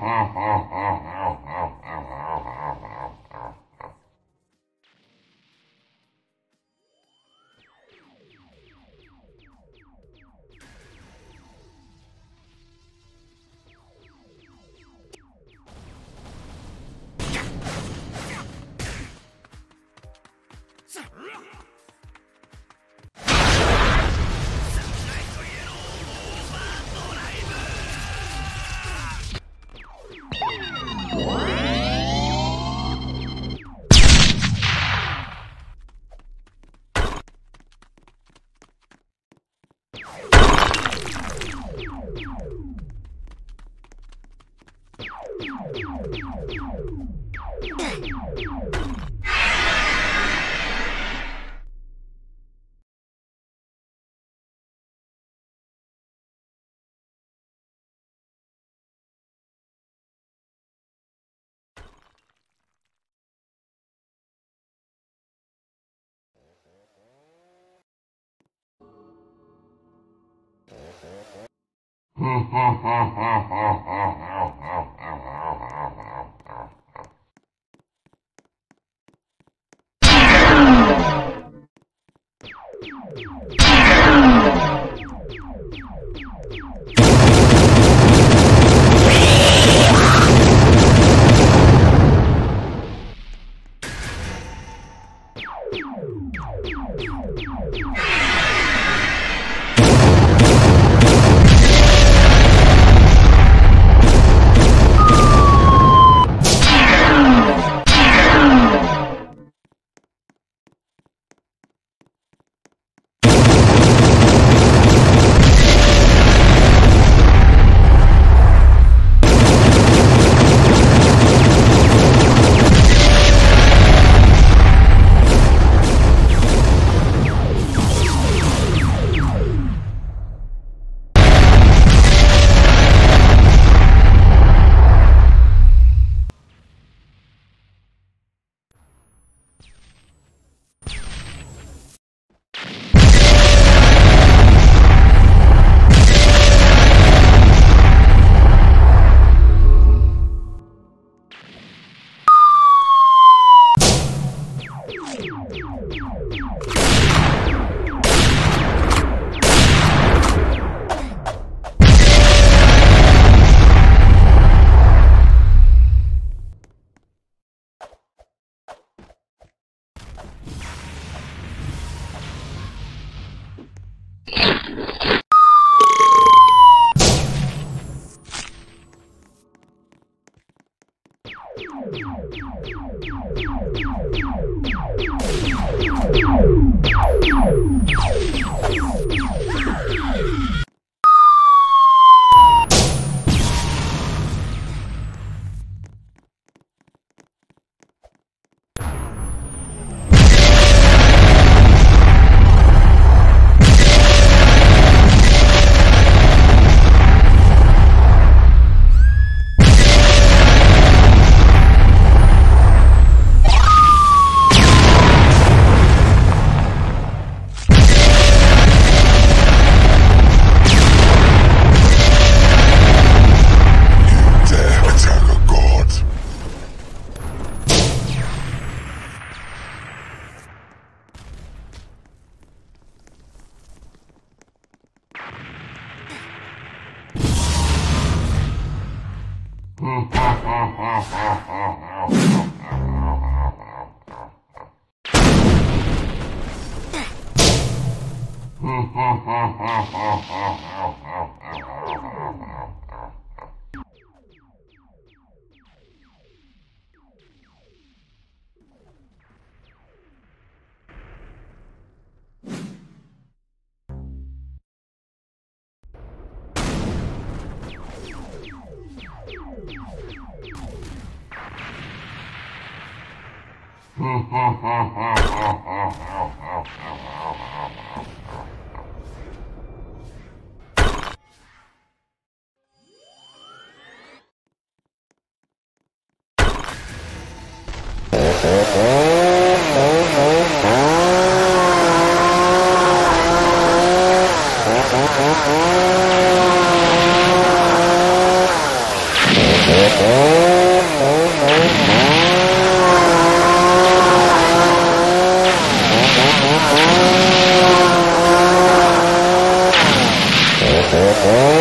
ha ha ha ha. Ha ha ha ha ha. you ha ha ha ha Oh! Oh.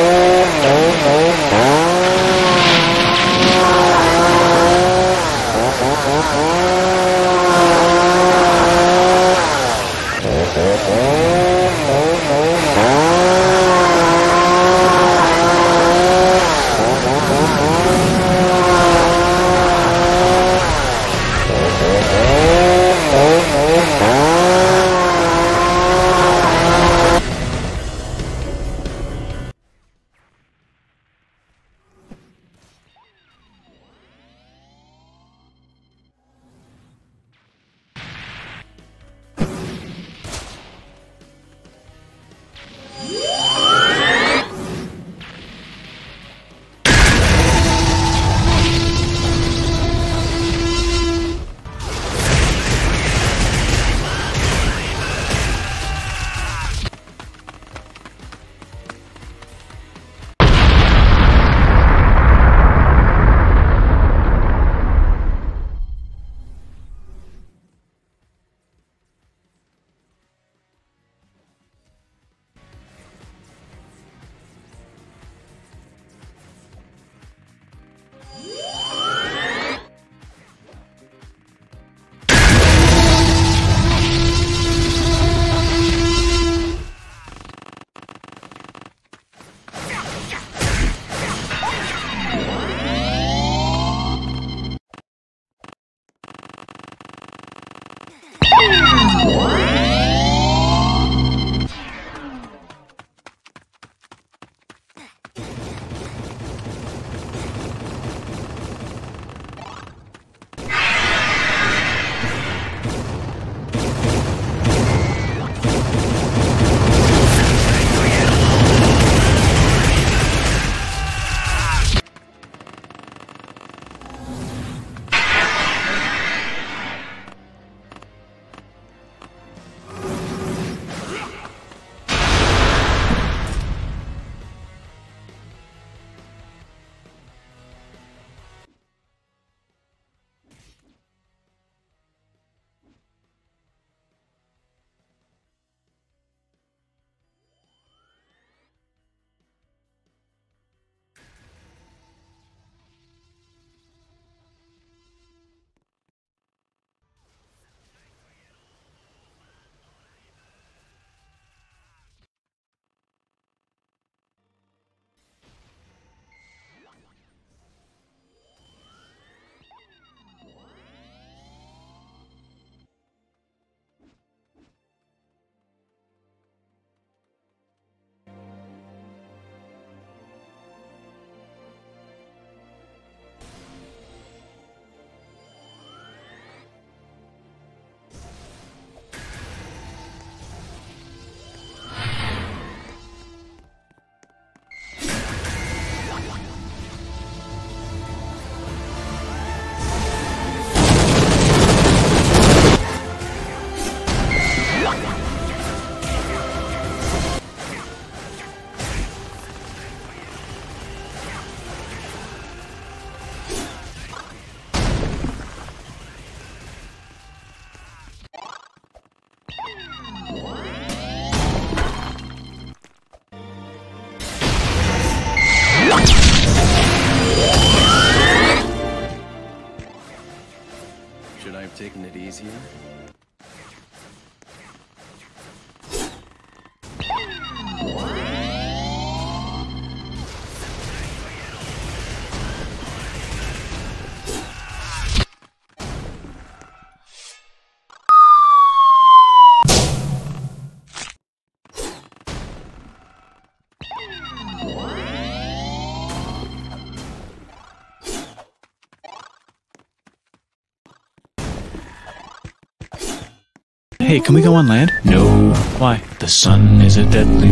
Taking it easier? Hey, can we go on land? No. Why? The sun is a deadly